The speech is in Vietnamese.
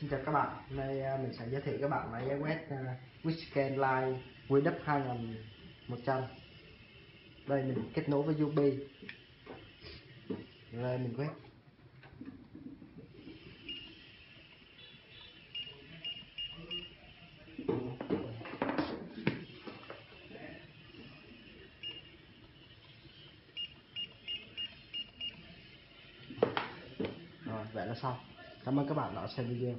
xin chào các bạn, hôm nay à, mình sẽ giới thiệu các bạn máy quét uh, à, Line Lite 2100 Đây mình kết nối với USB rồi mình quét. Rồi, vậy là xong. Cảm ơn các bạn đã xem video.